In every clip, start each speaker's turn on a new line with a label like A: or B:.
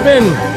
A: spin.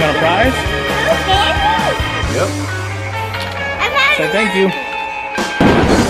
A: You got a prize? Yep. Say thank you.